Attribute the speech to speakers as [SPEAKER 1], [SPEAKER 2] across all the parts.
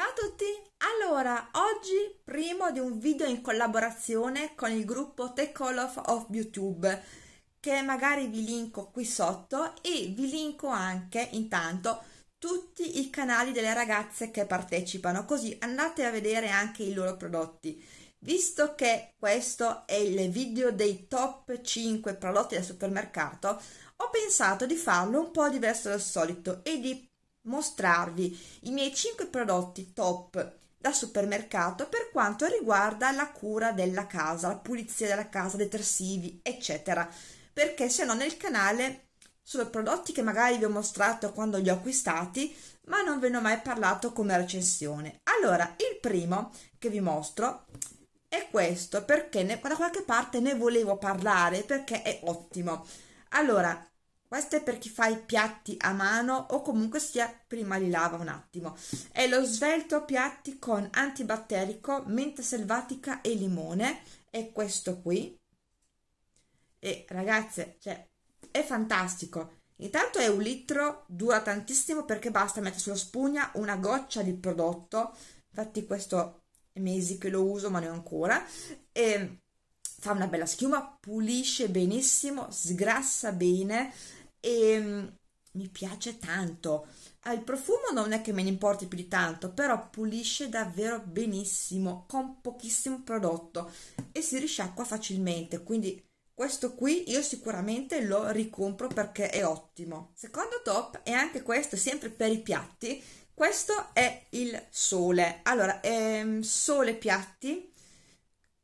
[SPEAKER 1] Ciao a tutti! Allora, oggi primo di un video in collaborazione con il gruppo The Call of, of YouTube che magari vi linko qui sotto e vi linko anche intanto tutti i canali delle ragazze che partecipano così andate a vedere anche i loro prodotti visto che questo è il video dei top 5 prodotti del supermercato ho pensato di farlo un po' diverso dal solito e di mostrarvi i miei 5 prodotti top da supermercato per quanto riguarda la cura della casa, la pulizia della casa, detersivi, eccetera. Perché se no nel canale sono prodotti che magari vi ho mostrato quando li ho acquistati, ma non ve ne ho mai parlato come recensione. Allora, il primo che vi mostro è questo, perché ne, da qualche parte ne volevo parlare, perché è ottimo. Allora, questo è per chi fa i piatti a mano o comunque sia prima li lava un attimo. È lo svelto piatti con antibatterico, menta selvatica e limone. È questo qui. E ragazze, cioè, è fantastico. Intanto è un litro, dura tantissimo perché basta mettere sulla spugna una goccia di prodotto. Infatti questo è mesi che lo uso ma ne ho ancora. E fa una bella schiuma, pulisce benissimo, sgrassa bene e mm, mi piace tanto. Ah, il profumo non è che me ne importi più di tanto, però pulisce davvero benissimo con pochissimo prodotto e si risciacqua facilmente, quindi questo qui io sicuramente lo ricompro perché è ottimo. Secondo top è anche questo, sempre per i piatti, questo è il sole. Allora, ehm, sole piatti,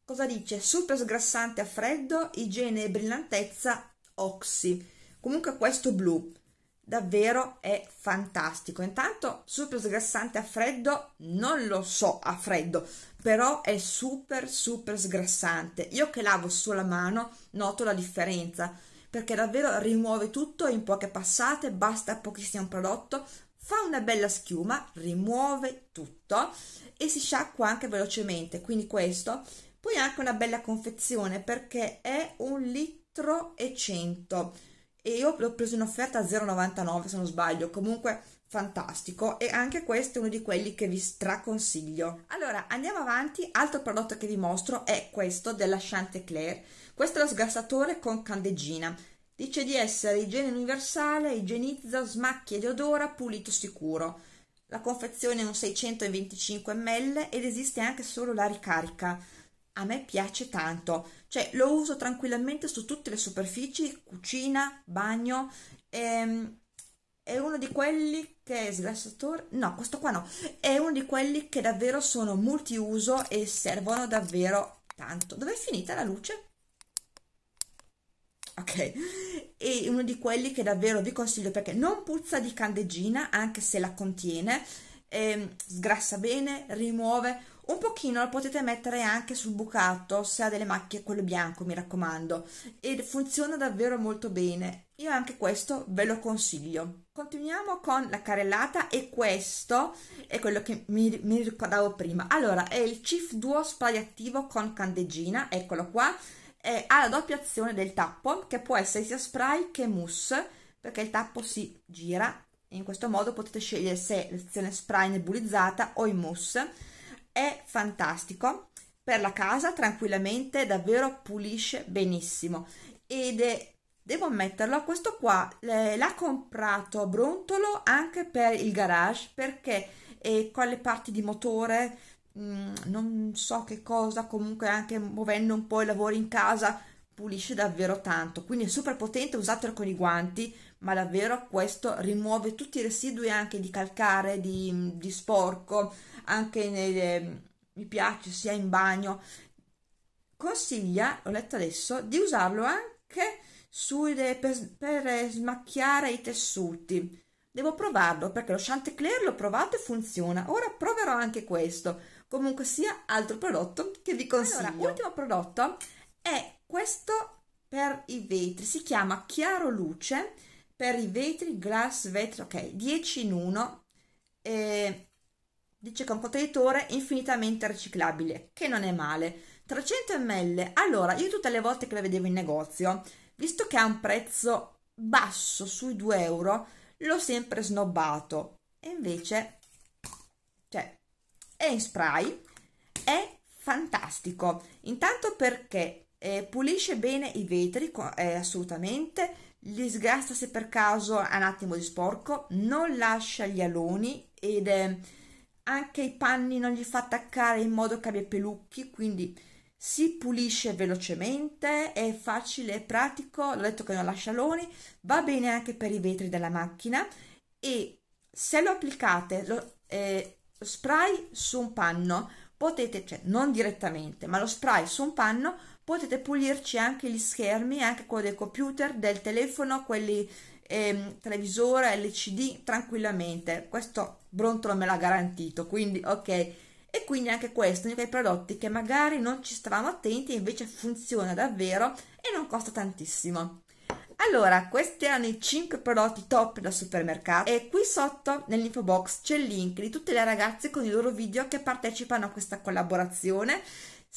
[SPEAKER 1] cosa dice? Super sgrassante a freddo, igiene e brillantezza, oxy Comunque questo blu davvero è fantastico. Intanto super sgrassante a freddo, non lo so a freddo, però è super super sgrassante. Io che lavo sulla mano noto la differenza perché davvero rimuove tutto in poche passate, basta pochissimo prodotto, fa una bella schiuma, rimuove tutto e si sciacqua anche velocemente. Quindi questo, poi anche una bella confezione perché è un litro e 100 e io l'ho preso in offerta a 0,99 se non sbaglio, comunque fantastico e anche questo è uno di quelli che vi straconsiglio. Allora andiamo avanti, altro prodotto che vi mostro è questo della Chantecler, questo è lo sgrassatore con candeggina. Dice di essere igiene universale, igienizza, smacchia ed odora, pulito sicuro. La confezione è un 625 ml ed esiste anche solo la ricarica a me piace tanto, cioè lo uso tranquillamente su tutte le superfici, cucina, bagno, ehm, è uno di quelli che sgrassatore, no questo qua no, è uno di quelli che davvero sono multiuso e servono davvero tanto. Dov'è finita la luce? Ok, è uno di quelli che davvero vi consiglio perché non puzza di candeggina anche se la contiene, ehm, sgrassa bene, rimuove un pochino lo potete mettere anche sul bucato se ha delle macchie quello bianco mi raccomando. E funziona davvero molto bene. Io anche questo ve lo consiglio. Continuiamo con la carellata e questo è quello che mi, mi ricordavo prima. Allora è il Chief Duo spray attivo con candeggina eccolo qua. È, ha la doppia azione del tappo che può essere sia spray che mousse perché il tappo si gira. In questo modo potete scegliere se l'azione spray nebulizzata o in mousse è fantastico. Per la casa tranquillamente davvero pulisce benissimo. Ed è devo ammetterlo questo qua l'ha comprato Brontolo anche per il garage perché eh, con le parti di motore mm, non so che cosa comunque anche muovendo un po' i lavori in casa pulisce davvero tanto. Quindi è super potente usatelo con i guanti ma davvero questo rimuove tutti i residui anche di calcare di, di sporco anche nelle, mi piace sia in bagno. Consiglia ho letto adesso di usarlo anche sulle, per, per smacchiare i tessuti. Devo provarlo perché lo Chantecler l'ho provato e funziona. Ora proverò anche questo. Comunque sia altro prodotto che vi consiglio. allora, ultimo prodotto è questo per i vetri si chiama chiaro luce per i vetri glass vetri ok 10 in 1 eh, dice che è un contenitore infinitamente riciclabile, che non è male. 300 ml, allora io tutte le volte che la vedevo in negozio, visto che ha un prezzo basso sui 2 euro, l'ho sempre snobbato. E invece, cioè, è in spray, è fantastico, intanto perché eh, pulisce bene i vetri, eh, assolutamente, li sgasta se per caso ha un attimo di sporco, non lascia gli aloni ed eh, anche i panni non li fa attaccare in modo che abbia pelucchi, quindi si pulisce velocemente, è facile, è pratico, l'ho detto che non lascia aloni, va bene anche per i vetri della macchina e se lo applicate lo, eh, spray su un panno potete, cioè non direttamente, ma lo spray su un panno potete pulirci anche gli schermi, anche quello del computer, del telefono, quelli ehm, televisore, LCD tranquillamente. Questo Brontolo me l'ha garantito, quindi ok. E quindi anche questo, uno di quei prodotti che magari non ci stavamo attenti e invece funziona davvero e non costa tantissimo. Allora, questi erano i 5 prodotti top da supermercato e qui sotto nell'info box c'è il link di tutte le ragazze con i loro video che partecipano a questa collaborazione.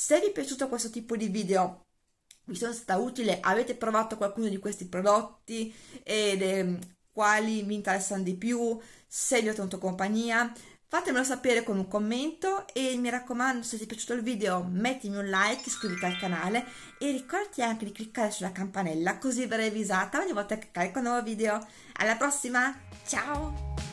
[SPEAKER 1] Se vi è piaciuto questo tipo di video, vi sono stata utile, avete provato qualcuno di questi prodotti ed eh, quali mi interessano di più, se vi ho tenuto compagnia, Fatemelo sapere con un commento e mi raccomando se ti è piaciuto il video mettimi un like, iscriviti al canale e ricordati anche di cliccare sulla campanella così verrai avvisata ogni volta che carico un nuovo video. Alla prossima, ciao!